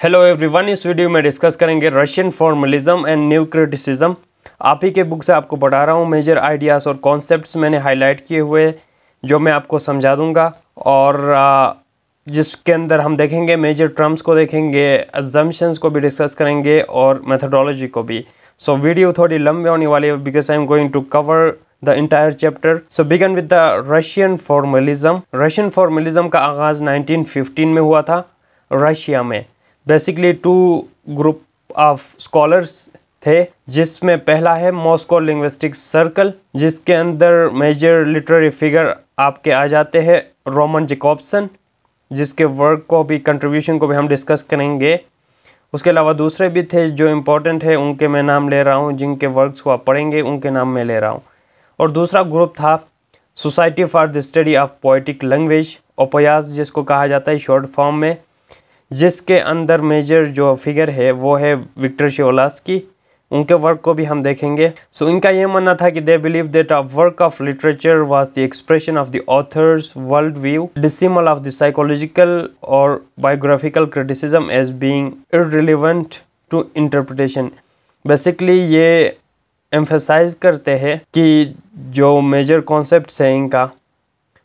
Hello everyone इस video में discuss करेंगे Russian formalism and new criticism आप ही के बुक से आपको पढ़ा रहा हूँ मेजर आइडियाज़ और कॉन्सेप्ट्स मैंने हाईलाइट किए हुए जो मैं आपको समझा दूँगा। और जिसके अंदर हम देखेंगे मेजर टर्म्स को देखेंगे एजम्पन्स को भी डिस्कस करेंगे और मेथडोलॉजी को भी। सो so, वीडियो थोड़ी लंबी होने वाली है because I am going to cover the entire chapter so begin with the Russian formalism Russian formalism का आगाज़ 1915 में हुआ था रशिया में। Basically two group of scholars थे, जिसमें पहला है मॉस्को लिंग्विस्टिक सर्कल जिसके अंदर मेजर लिटरेरी फिगर आपके आ जाते हैं रोमन जिकॉप्सन जिसके वर्क को भी कंट्रीब्यूशन को भी हम डिस्कस करेंगे। उसके अलावा दूसरे भी थे जो इम्पोर्टेंट है, उनके मैं नाम ले रहा हूँ, जिनके वर्क्स को आप पढ़ेंगे, उनके नाम मैं ले रहा हूँ। और दूसरा ग्रुप था society for the study of poetic language Opoyaz जिसको कहा जाता है शॉर्ट फॉर्म में। जिसके अंदर मेजर जो फिगर है वो है विक्टर शिवलास की। उनके वर्क को भी हम देखेंगे। सो so, इनका ये मानना था कि they believe that a work of literature was the expression of the author's world view dismissal of the psychological और biographical criticism as being irrelevant to interpretation basically ये एम्फेसाइज करते हैं कि जो मेजर कॉन्सेप्ट है इनका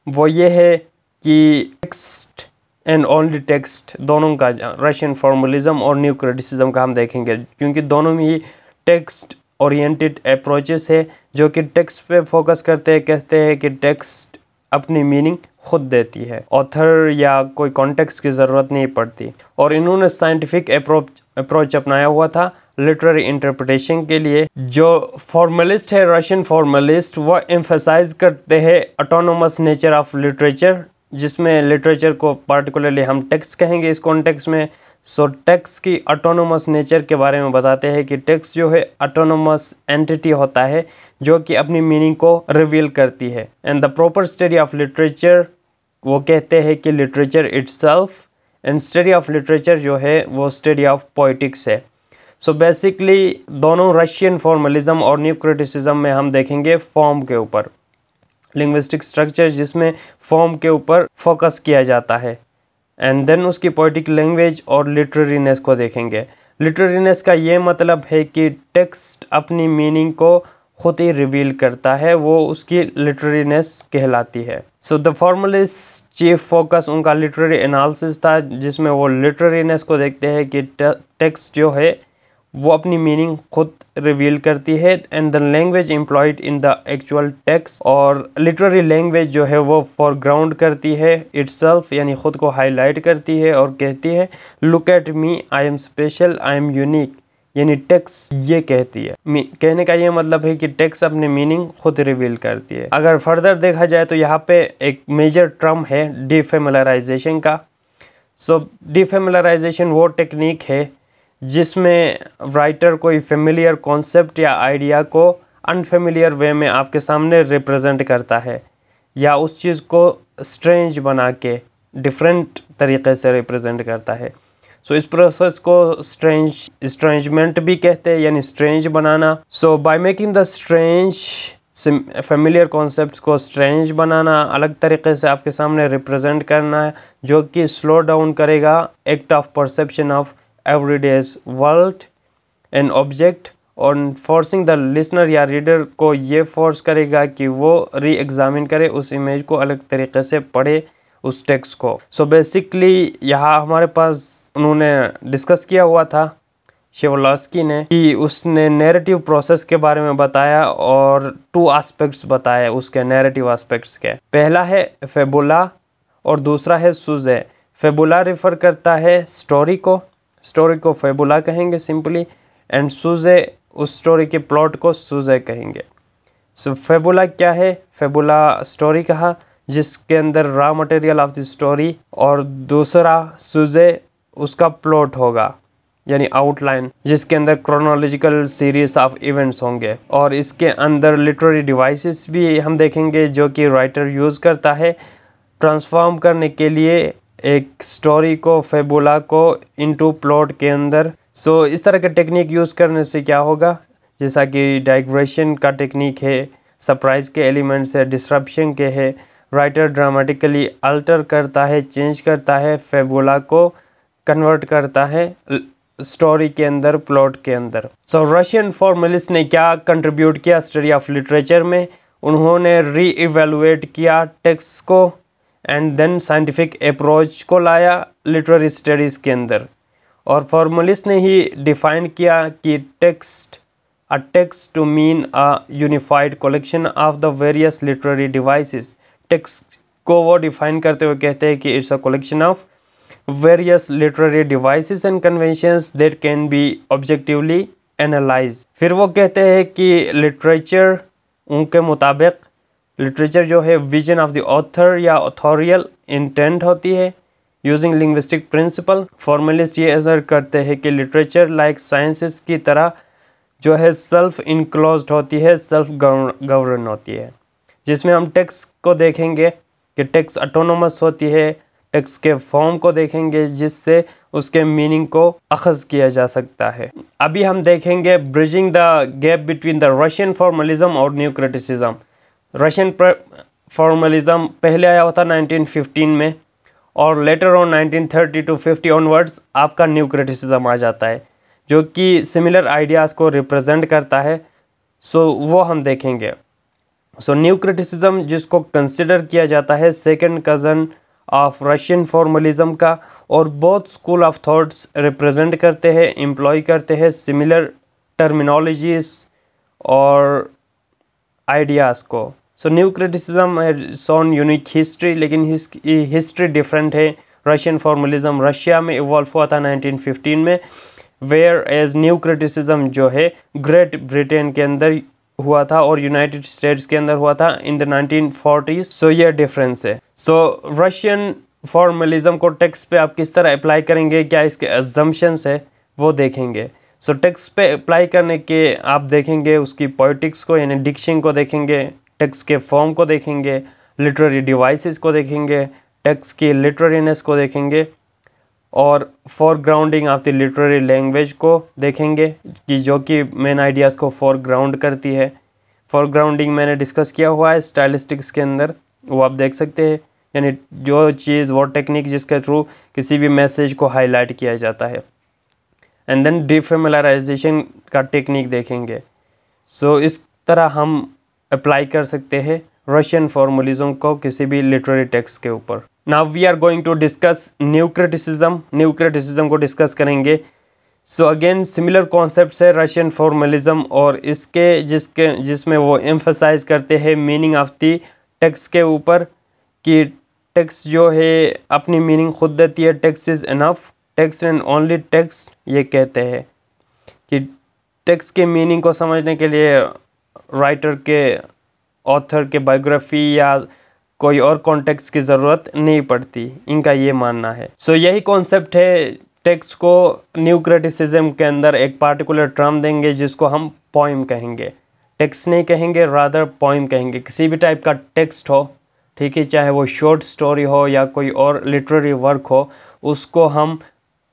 वो ये है कि टेक्स्ट एंड ओनली टेक्स्ट दोनों का रशियन फॉर्मलिज्म और न्यू क्रिटिसिज्म का हम देखेंगे, क्योंकि दोनों में ही टेक्स्ट ओरिएंटेड अप्रोचेस है, जो कि टेक्स्ट पे फोकस करते हैं, कहते हैं कि टेक्स्ट अपनी मीनिंग खुद देती है। ऑथर या कोई कॉन्टेक्स्ट की ज़रूरत नहीं पड़ती। और इन्होंने साइंटिफिक अप्रोच अप्रोच अपनाया हुआ था लिटरेरी इंटरप्रिटेशन के लिए। जो फॉर्मलिस्ट है रशियन फॉर्मलिस्ट वह एम्फेसाइज करते हैं ऑटोनोमस नेचर ऑफ़ लिटरेचर जिसमें लिटरेचर को पार्टिकुलरली हम टेक्स्ट कहेंगे इस कॉन्टेक्स्ट में सो टेक्स्ट की ऑटोनोमस नेचर के बारे में बताते हैं कि टेक्स्ट जो है ऑटोनोमस एंटिटी होता है, जो कि अपनी मीनिंग को रिवील करती है। And the proper study of literature वो कहते हैं कि literature itself and study of literature जो है, वो स्टडी ऑफ़ पोइटिक्स है। सो so बेसिकली दोनों रशियन फॉर्मलिज्म और न्यू क्रिटिसिज्म में हम देखेंगे फॉर्म के ऊपर। लिंग्विस्टिक स्ट्रक्चर जिसमें फॉर्म के ऊपर फोकस किया जाता है। एंड देन उसकी पोइटिक लैंग्वेज और लिटरेरीनेस को देखेंगे। लिटरेरीनेस का ये मतलब है कि टेक्स्ट अपनी मीनिंग को खुद ही रिवील करता है, वो उसकी लिटरेरीनेस कहलाती है। So the formalist chief focus उनका लिटरेरी एनालिसिस था, जिसमें वो लिटरेरीनेस को देखते हैं कि टेक्स्ट जो है वो अपनी मीनिंग खुद रिवील करती है and the language employed in the actual text और लिटरेरी लैंग्वेज जो है वो फॉरग्राउंड करती है इट्सल्फ यानी ख़ुद को हाईलाइट करती है और कहती है look at me I am special I am unique यानी टेक्स ये कहती है। कहने का ये मतलब है कि टेक्स अपने मीनिंग खुद रिवील करती है। अगर फर्दर देखा जाए तो यहाँ पे एक मेजर टर्म है डिफेमलराइजेशन का। सो डिफेमलराइजेशन वो टेक्निक है जिसमें राइटर कोई फेमिलियर कॉन्सेप्ट या आइडिया को अनफेमिलियर वे में आपके सामने रिप्रेजेंट करता है या उस चीज़ को स्ट्रेंज बना के डिफरेंट तरीके से रिप्रेजेंट करता है। सो so, इस प्रोसेस को स्ट्रेंज स्ट्रेंजमेंट भी कहते हैं यानी strange banana. So by making the strange familiar concept को स्ट्रेंज बनाना अलग तरीके से आपके सामने रिप्रेजेंट करना है जो कि स्लो डाउन करेगा act of perception of everyday world an object और फोर्सिंग द लिसनर या रीडर को ये फोर्स करेगा कि वो री एग्ज़ामिन करे उस इमेज को अलग तरीके से पढ़े उस टेक्स्ट को। सो बेसिकली यहाँ हमारे पास उन्होंने डिस्कस किया हुआ था शेवलॉस्की ने, कि उसने नैरेटिव प्रोसेस के बारे में बताया और टू एस्पेक्ट्स बताए उसके नैरेटिव एस्पेक्ट्स के। पहला है फेबुला और दूसरा है सुजे फेबुला रिफ़र करता है स्टोरी को। स्टोरी को फेबुला कहेंगे सिंपली एंड सुजे उस स्टोरी के प्लॉट को सुजे कहेंगे। सो so, फेबुला क्या है? फेबुला स्टोरी कहा जिसके अंदर raw material of the story और दूसरा सुजे उसका प्लॉट होगा यानी आउटलाइन जिसके अंदर क्रोनोलॉजिकल सीरीज़ ऑफ़ इवेंट्स होंगे। और इसके अंदर लिटरेरी डिवाइसेस भी हम देखेंगे जो कि राइटर यूज़ करता है। ट्रांसफॉर्म करने के लिए एक स्टोरी को फेबुला को इनटू प्लॉट के अंदर। सो so, इस तरह के टेक्निक यूज़ करने से क्या होगा? जैसा कि डाइग्रेशन का टेक्निक है सरप्राइज़ के एलिमेंट्स है डिस्ट्रप्शन के है राइटर ड्रामेटिकली अल्टर करता है चेंज करता है फेबुला को कन्वर्ट करता है स्टोरी के अंदर प्लॉट के अंदर। सो रशियन फॉर्मलिस्ट ने क्या कंट्रीब्यूट किया स्टडी ऑफ़ लिटरेचर में? उन्होंने री इवेलुएट किया टेक्स्ट को। एंड देन साइंटिफिक अप्रोच को लाया लिटरेरी स्टडीज़ के अंदर। और फॉर्मलिस्ट ने ही डिफाइन किया कि text a text to mean a unified collection of the various literary devices text को वो डिफाइन करते हुए कहते हैं कि it's a collection of various literary devices and conventions that can be objectively analyse फिर वो कहते हैं कि लिटरेचर उनके मुताबिक लिटरेचर जो है विजन ऑफ़ द ऑथर या ऑथोरियल इंटेंट होती है यूजिंग लिंग्विस्टिक प्रिंसिपल फॉर्मलिस्ट ये असर करते हैं कि लिटरेचर लाइक साइंसेस की तरह जो है सेल्फ इनक्लोज होती है सेल्फ गवर्न होती है। जिसमें हम टेक्स्ट को देखेंगे कि टेक्स्ट ऑटोनोमस होती है टेक्स्ट के फॉर्म को देखेंगे जिससे उसके मीनिंग को अखज़ किया जा सकता है। अभी हम देखेंगे bridging the gap between the Russian formalism और न्यू क्रिटिसिज्म रशियन फॉर्मलिज्म पहले आया होता 1915 में और लेटर ऑन 1930 टू 50 ऑनवर्ड्स आपका न्यू क्रिटिसिज्म आ जाता है जो कि सिमिलर आइडियाज़ को रिप्रेजेंट करता है। सो so, वो हम देखेंगे। सो न्यू क्रिटिसिज्म जिसको कंसिडर किया जाता है second cousin of Russian formalism का और बहुत स्कूल ऑफ़ थाट्स रिप्रेजेंट करते हैं एम्प्लॉय करते हैं सिमिलर टर्मिनोलॉजीज और आइडियाज़ को। सो न्यू क्रिटिसिज्म है सोन यूनिक हिस्ट्री लेकिन हिस्ट्री डिफरेंट है। रशियन फॉर्मलिज्म रशिया में इवॉल्व हुआ था 1915 में वेयर एज न्यू क्रिटिसिज्म जो है ग्रेट ब्रिटेन के अंदर हुआ था और यूनाइटेड स्टेट्स के अंदर हुआ था in the nineteen forties so ये डिफरेंस है। सो रशियन फॉर्मलिज्म को टेक्स्ट पे आप किस तरह अप्लाई करेंगे क्या इसके एजम्पन्स है वो देखेंगे। सो so, टेक्स्ट पे अप्लाई करने के आप देखेंगे उसकी पॉलिटिक्स को यानी डिक्शन को देखेंगे। टेक्स्ट के फॉर्म को देखेंगे लिटरेरी डिवाइसेस को देखेंगे टेक्स्ट की लिटरेरीनेस को देखेंगे और foregrounding of the literary language को देखेंगे कि जो कि मेन आइडियाज़ को फॉरग्राउंड करती है। फॉरग्राउंडिंग मैंने डिस्कस किया हुआ है स्टाइलिस्टिक्स के अंदर वो आप देख सकते हैं। यानी जो चीज़ वो टेक्निक जिसके थ्रू किसी भी मैसेज को हाईलाइट किया जाता है। एंड देन डिफेमिलराइजेशन का टेक्निक देखेंगे। सो so, इस तरह हम अप्लाई कर सकते हैं रशियन फॉर्मुलिज्म को किसी भी लिटरेरी टेक्स्ट के ऊपर। Now we are going to discuss new criticism new criticism को डिस्कस करेंगे। सो अगेन सिमिलर कॉन्सेप्ट है रशियन फॉर्मलिज्म और इसके जिसके, जिसमें वो एम्फोसाइज करते हैं मीनिंग ऑफ़ दी टेक्स्ट के ऊपर कि टेक्स्ट जो है, अपनी मीनिंग खुद देती है। Text is enough text and only text ये कहते हैं कि टेक्स्ट के मीनिंग को समझने के लिए राइटर के ऑथर के बायोग्राफी या कोई और कॉन्टेक्स्ट की ज़रूरत नहीं पड़ती इनका ये मानना है। सो so, यही कॉन्सेप्ट है टेक्स्ट को न्यू क्रिटिसिज्म के अंदर एक पार्टिकुलर टर्म देंगे जिसको हम पॉइम कहेंगे। टेक्स्ट नहीं कहेंगे रादर पॉइम कहेंगे। किसी भी टाइप का टेक्स्ट हो ठीक है चाहे वो शॉर्ट स्टोरी हो या कोई और लिटरेरी वर्क हो उसको हम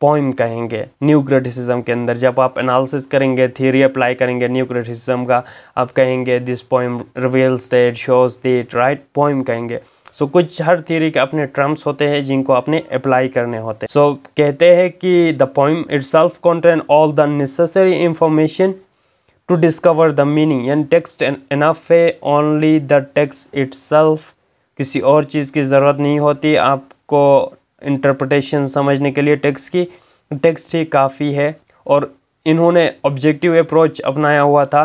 पॉइम कहेंगे न्यू क्रिटिसिज्म के अंदर। जब आप एनालिसिस करेंगे थियरी अप्लाई करेंगे न्यू क्रिटिसिज्म का आप कहेंगे this poem reveals that shows that right poem कहेंगे। सो so, कुछ हर थियरी के अपने टर्म्स होते हैं जिनको अपने अप्लाई करने होते हैं। सो so, कहते हैं कि the poem itself contain all the necessary information to discover the meaning and text enough है ओनली द टेक्स्ट इट किसी और चीज़ की ज़रूरत नहीं होती। आपको इंटरप्रटेशन समझने के लिए टेक्स्ट की। टेक्स्ट ही काफ़ी है और इन्होंने ऑब्जेक्टिव अप्रोच अपनाया हुआ था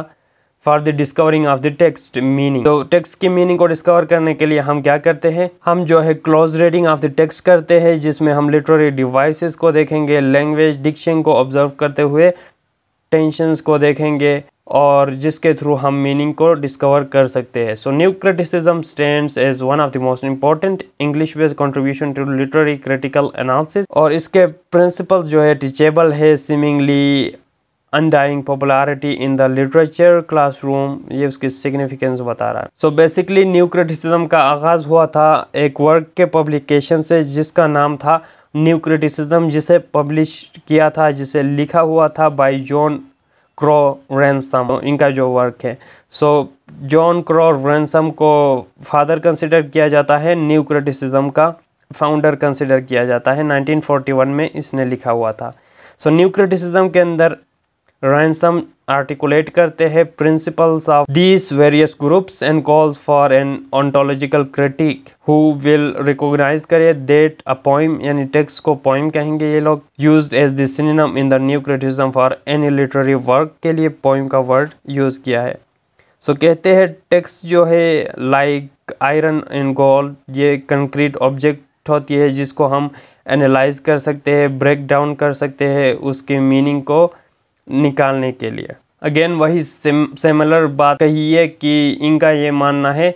for the discovering of the text meaning तो टेक्स्ट की मीनिंग को डिस्कवर करने के लिए हम क्या करते हैं? हम जो है close reading of the text करते हैं, जिसमें हम लिटरेरी डिवाइसेस को देखेंगे लैंग्वेज डिक्शन को ऑब्ज़र्व करते हुए टेंशंस को देखेंगे और जिसके थ्रू हम मीनिंग को डिस्कवर कर सकते हैं। So new criticism stands as one of the most important English based contribution to literary critical analysis और इसके प्रिंसिपल जो है टीचेबल है seemingly undying popularity in the literature classroom ये उसकी सिग्निफिकेंस बता रहा है। सो बेसिकली न्यू क्रिटिसिज्म का आगाज़ हुआ था एक वर्क के पब्लिकेशन से जिसका नाम था न्यू क्रिटिसिज्म जिसे पब्लिश किया था, जिसे लिखा हुआ था बाय जॉन क्रो रैनसम इनका जो वर्क है। सो जॉन क्रो रैनसम को फादर कंसिडर किया जाता है न्यू क्रिटिसिज्म का फाउंडर कंसिडर किया जाता है। 1941 में इसने लिखा हुआ था। सो न्यू क्रिटिसिज्म के अंदर रैंसम आर्टिकुलेट करते हैं principles of these various groups and calls for an ontological critic who will recognize करे देट अ पोइम यानी टेक्स्ट को पोइम कहेंगे ये लोग used as the synonym in the new criticism for any literary work के लिए poem का word use किया है। सो so, कहते हैं टेक्स्ट जो है लाइक आयरन एंड गोल्ड ये कंक्रीट ऑब्जेक्ट होती है जिसको हम एनालाइज कर सकते हैं ब्रेक डाउन कर सकते हैं उसके मीनिंग को निकालने के लिए। अगेन वही सिमिलर बात कही है कि इनका ये मानना है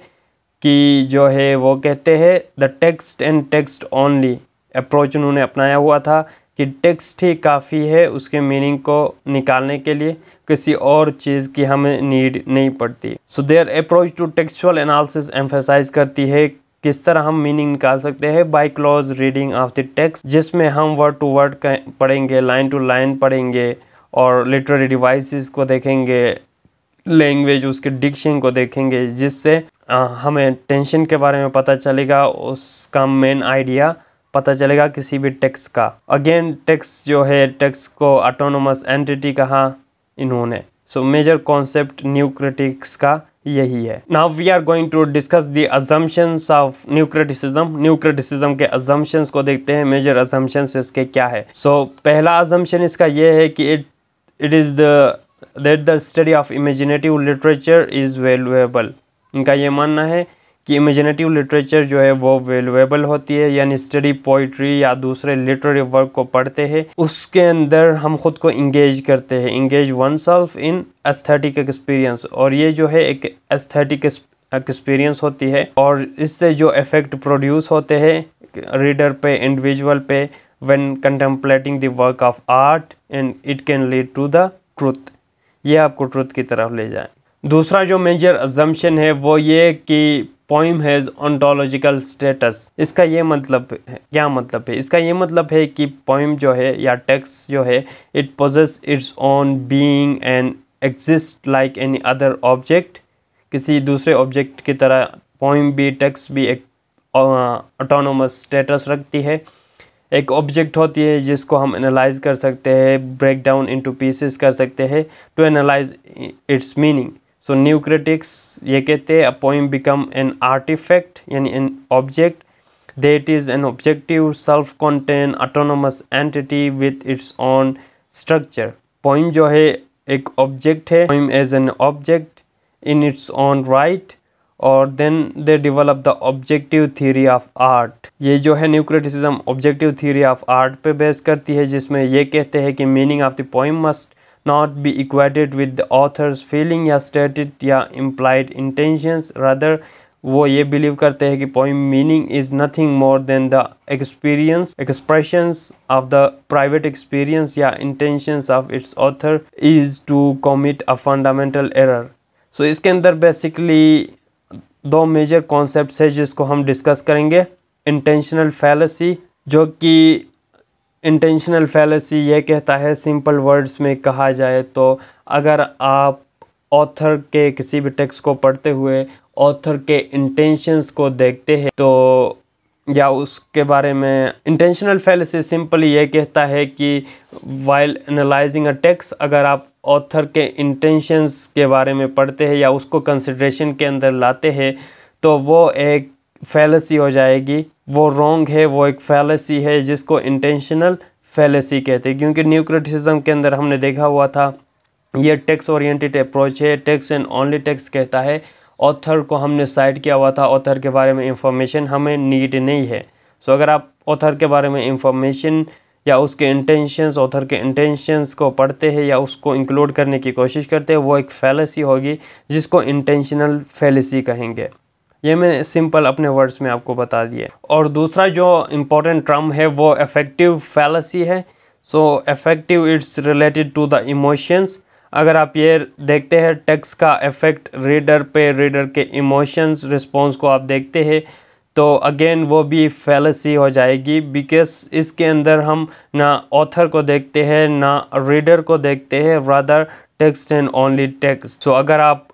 कि जो है वो कहते हैं the text and text only approach उन्होंने अपनाया हुआ था कि टेक्स्ट ही काफ़ी है उसके मीनिंग को निकालने के लिए, किसी और चीज़ की हमें नीड नहीं पड़ती। So their approach to textual analysis emphasize करती है किस तरह हम मीनिंग निकाल सकते हैं by close reading of the text जिसमें हम वर्ड टू वर्ड पढ़ेंगे लाइन टू लाइन पढ़ेंगे। और लिटरेरी डिवाइसेस को देखेंगे लैंग्वेज उसके डिक्शन को देखेंगे जिससे हमें टेंशन के बारे में पता चलेगा उसका मेन आइडिया पता चलेगा किसी भी टेक्स का। अगेन टेक्स जो है टेक्स को ऑटोनोमस एंटिटी कहा इन्होंने। So major concept new critics का यही है। Now we are going to discuss the assumptions of new criticism new criticism के अजम्पशंस को देखते हैं मेजर अजम्पशंस इसके क्या है। सो so, पहला अजम्पशन इसका यह है कि it it is the, that the study of imaginative literature is valuable. इनका ये मानना है कि इमेजिनेटिव लिटरेचर जो है वो वैल्यूएबल होती है, यानी स्टडी पोइट्री या दूसरे लिटरेरी वर्क को पढ़ते हैं, उसके अंदर हम खुद को इंगेज करते हैं। Engage oneself in aesthetic experience और ये जो है एक एस्थेटिक एक्सपीरियंस होती है और इससे जो इफ़ेक्ट प्रोड्यूस होते हैं रीडर पे इंडिविजुअल पे when contemplating the work of art, and it can lead to the truth. ये आपको ट्रुथ की तरफ़ ले जाए। दूसरा जो मेजर अजम्पन है, वो ये कि पोइम हैज़ ऑन्टोलॉजिकल स्टेटस इसका ये मतलब है, क्या मतलब है? इसका ये मतलब है कि पोइम जो है, या टेक्स्ट जो है it possesses its own being and exist like any other object किसी दूसरे ऑब्जेक्ट की तरह पोइम भी टेक्स्ट भी एक ऑटोनोमस स्टेटस रखती है। एक ऑब्जेक्ट होती है जिसको हम एनालाइज कर सकते हैं ब्रेक डाउन इंटू पीसेस कर सकते हैं to analyze its meaning so new critics ये कहते हैं a poem become an artifact यानी an object that is an objective self contained autonomous entity with its own structure poem जो है, एक ऑब्जेक्ट है. Poem as an object in its own right और then they develop the objective theory of art ये जो है new criticism objective theory of art पे base करती है, जिसमें ये कहते हैं कि meaning of the poem must not be equated with the author's feeling या स्टेटेड या इम्प्लाइड इंटेंशंस रदर वो ये बिलीव करते हैं कि poem meaning is nothing more than the experience expressions of the private experience या intentions of its author is to commit a fundamental error so इसके अंदर बेसिकली दो मेजर कॉन्सेप्ट है जिसको हम डिस्कस करेंगे इंटेंशनल फैलसी जो कि इंटेंशनल फैलसी ये कहता है सिंपल वर्ड्स में कहा जाए तो अगर आप ऑथर के किसी भी टेक्स्ट को पढ़ते हुए ऑथर के इंटेंशंस को देखते हैं तो या उसके बारे में इंटेंशनल फैलसी सिंपली ये कहता है कि वाइल एनालाइजिंग अ टेक्स्ट अगर आप ऑथर के इंटेंशंस के बारे में पढ़ते हैं या उसको कंसिड्रेशन के अंदर लाते हैं तो वो एक फैलसी हो जाएगी। वो रॉन्ग है वो एक फैलसी है जिसको इंटेंशनल फैलसी कहते हैं। क्योंकि न्यू क्रिटिसिज्म के अंदर हमने देखा हुआ था ये टेक्स ओरिएंटेड अप्रोच है टेक्स एंड ओनली टेक्स कहता है। ऑथर को हमने साइड किया हुआ था ऑथर के बारे में इंफॉर्मेशन हमें नीड नहीं है। सो so, अगर आप ऑथर के बारे में इंफॉर्मेशन या उसके इंटेंशंस ऑथर के इंटेंशंस को पढ़ते हैं या उसको इंक्लूड करने की कोशिश करते हैं, वो एक फैलसी होगी, जिसको इंटेंशनल फैलसी कहेंगे। ये मैंने सिंपल अपने वर्ड्स में आपको बता दिए। और दूसरा जो इम्पोर्टेंट टर्म है, वो इफ़ेक्टिव फैलसी है। So affective its related to the emotions अगर आप ये देखते हैं टेक्स्ट का इफ़ेक्ट रीडर पे रीडर के इमोशंस रिस्पॉन्स को आप देखते हैं तो अगेन वो भी फैलसी हो जाएगी बिकॉज़ इसके अंदर हम ना ऑथर को देखते हैं, ना रीडर को देखते हैं rather text and only text so अगर आप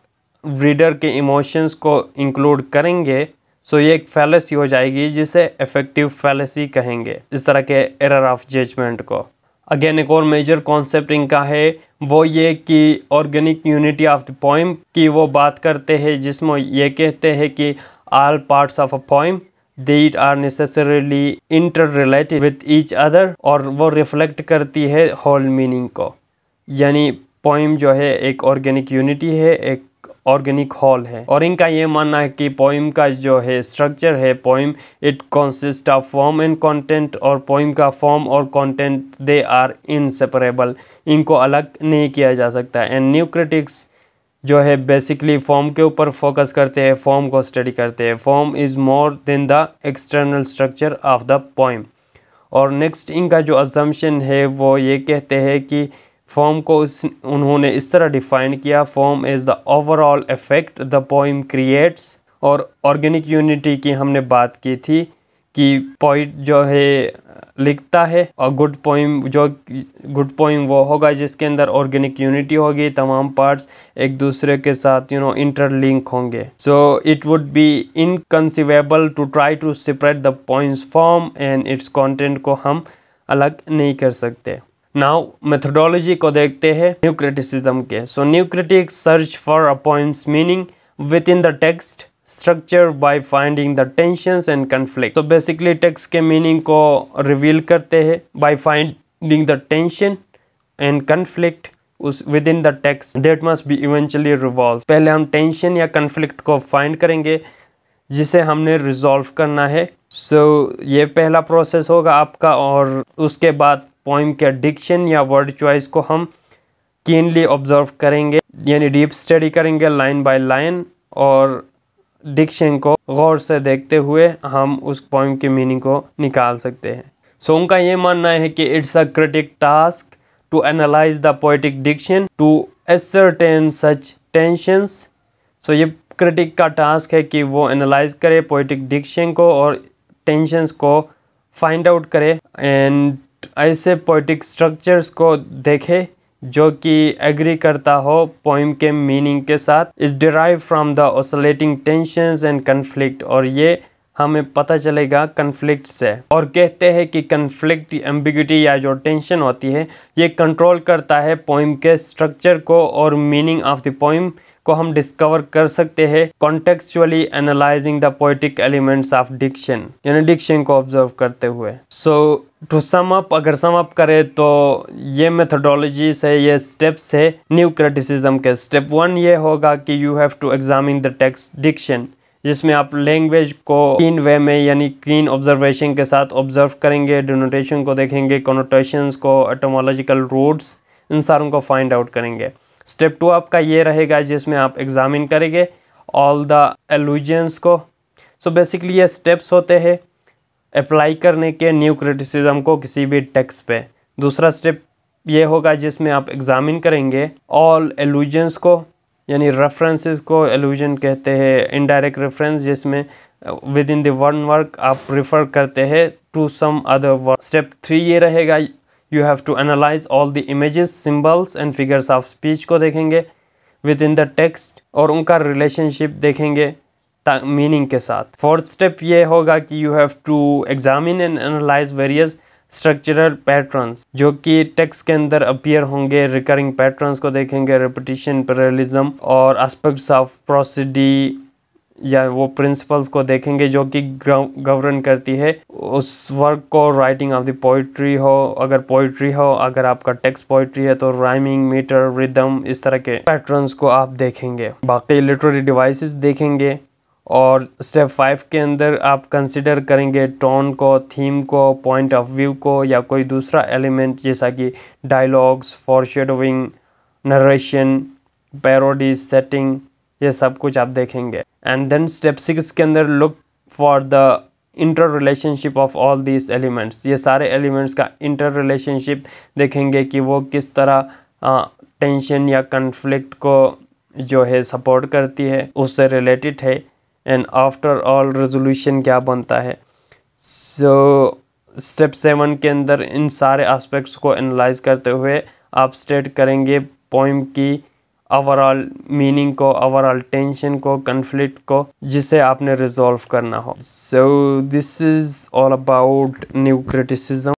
रीडर के इमोशंस को इंक्लूड करेंगे सो ये एक फैलेसी हो जाएगी, जिसे इफ़ेक्टिव फैलेसी कहेंगे, इस तरह के एरर ऑफ़ जजमेंट को। अगेन एक और मेजर कॉन्सेप्ट इनका है, वो ये कि organic unity of the poem की वो बात करते हैं, जिसमें ये कहते हैं कि all parts of a poem that are necessarily interrelated with each other और वो रिफ्लेक्ट करती है होल मीनिंग को। यानी पोइम जो है एक ऑर्गेनिक यूनिटी है, एक ऑर्गेनिक हॉल है। और इनका ये मानना है कि पोइम का जो है स्ट्रक्चर है poem it consist of form and content और पोइम का फॉर्म और कंटेंट दे आर इनसेपरेबल इनको अलग नहीं किया जा सकता। एंड न्यू क्रिटिक्स जो है बेसिकली फॉर्म के ऊपर फोकस करते हैं फॉर्म को स्टडी करते हैं। Form is more than the external structure of the poem और नेक्स्ट इनका जो अजम्पन है, वो ये कहते हैं कि फॉर्म को उस, उन्होंने इस तरह डिफ़ाइन किया form is the overall effect the poem creates और ऑर्गेनिक यूनिटी की हमने बात की थी। कि पोइट जो है, लिखता है और गुड पोइम जो गुड पोइम वो होगा जिसके अंदर ऑर्गेनिक यूनिटी होगी, तमाम पार्ट्स एक दूसरे के साथ यू नो इंटरलिंक होंगे। So it would be inconceivable to try to separate the poem's form and its content को हम अलग नहीं कर सकते। नाउ मेथोडोलॉजी को देखते हैं न्यू क्रिटिसिज्म के। So new critic search for a poem's meaning within the text structure by finding the tensions and conflict तो बेसिकली टेक्स्ट के मीनिंग को रिवील करते हैं by finding the tension and conflict उस within the text that must be eventually revolve पहले हम tension या conflict को फाइंड करेंगे जिसे हमने रिजॉल्व करना है। सो so, ये पहला प्रोसेस होगा आपका और उसके बाद पोइम के डिक्शन या वर्ड चॉइस को हम कीनली ऑब्ज़र्व करेंगे। यानी डीप स्टडी करेंगे लाइन बाय लाइन और डिक्शन को गौर से देखते हुए हम उस पोइम की मीनिंग को निकाल सकते हैं। सो उनका ये मानना है कि it's a critic task to analyze the poetic diction to ascertain such tensions so ये क्रिटिक का टास्क है कि वो एनालाइज करे पोइटिक डिक्शन को और टेंशंस को फाइंड आउट करे एंड ऐसे पोइटिक स्ट्रक्चर्स को देखे। जो कि एग्री करता हो पोइम के मीनिंग के साथ is derive from the isolating tensions and conflict और ये हमें पता चलेगा कन्फ्लिक्ट से। और कहते हैं कि कन्फ्लिक्ट एम्बिगिटी या जो टेंशन होती है, ये कंट्रोल करता है पोइम के स्ट्रक्चर को और मीनिंग ऑफ़ द पोइम को हम डिस्कवर कर सकते हैं contextually analyzing the poetic elements of diction यानी डिक्शन को ऑब्ज़र्व करते हुए। सो टू सम अप अगर सम अप करें तो ये मेथोडोलॉजी से ये स्टेप्स है न्यू क्रिटिसिज्म के। स्टेप वन ये होगा कि you have to examine the text diction जिसमें आप लैंग्वेज को क्लीन वे में, यानी क्लीन ऑब्जर्वेशन के साथ ऑब्ज़र्व करेंगे डिनोटेशन को देखेंगे कॉनोटेशंस को एटोमोलॉजिकल रूट्स इन सारों को फाइंड आउट करेंगे। स्टेप टू आपका ये रहेगा जिसमें आप एग्जामिन करेंगे ऑल द एलुजन्स को। सो so बेसिकली ये स्टेप्स होते हैं अप्लाई करने के न्यू क्रिटिसिज्म को किसी भी टेक्स्ट पे। दूसरा स्टेप ये होगा जिसमें आप एग्जामिन करेंगे ऑल एलुजन्स को, यानी रेफरेंसेस को। एलुजन कहते हैं इनडायरेक्ट रेफरेंस जिसमें with in the one work आप रिफ़र करते हैं to some other work step three ये रहेगा you have to analyze all the images symbols and figures of speech को देखेंगे विद इन द टेक्स्ट और उनका रिलेशनशिप देखेंगे मीनिंग के साथ। फोर्थ स्टेप ये होगा कि you have to examine and analyze various structural patterns जो कि टेक्स्ट के अंदर अपियर होंगे रिकरिंग पैटर्न्स को देखेंगे रिपीटिशन पैरलिज्म और एस्पेक्ट्स ऑफ़ प्रोसीडी या वो प्रिंसिपल्स को देखेंगे जो कि गवर्न करती है, उस वर्क को राइटिंग ऑफ़ द पोइट्री हो, अगर पोइट्री हो, अगर आपका टेक्स्ट पोइट्री है तो राइमिंग मीटर रिदम इस तरह के पैटर्न्स को आप देखेंगे। बाकी लिटरेरी डिवाइसेस देखेंगे, और स्टेप फाइव के अंदर आप कंसिडर करेंगे टोन को थीम को पॉइंट ऑफ़ व्यू को, या कोई दूसरा एलिमेंट जैसा कि dialogues foreshadowing narration parody setting ये सब कुछ आप देखेंगे। एंड देन स्टेप सिक्स के अंदर look for the interrelationship of all these elements ये सारे एलिमेंट्स का इंटर रिलेशनशिप देखेंगे कि वो किस तरह टेंशन या कन्फ्लिक्ट को जो है सपोर्ट करती है, उससे रिलेटेड है। एंड आफ्टर ऑल रेजोल्यूशन क्या बनता है? सो स्टेप सेवन के अंदर इन सारे एस्पेक्ट्स को एनालाइज करते हुए आप स्टेट करेंगे पोइम की ओवरऑल मीनिंग को ओवरऑल टेंशन को कन्फ्लिक्ट को जिसे आपने रिजॉल्व करना हो। So this is all about new criticism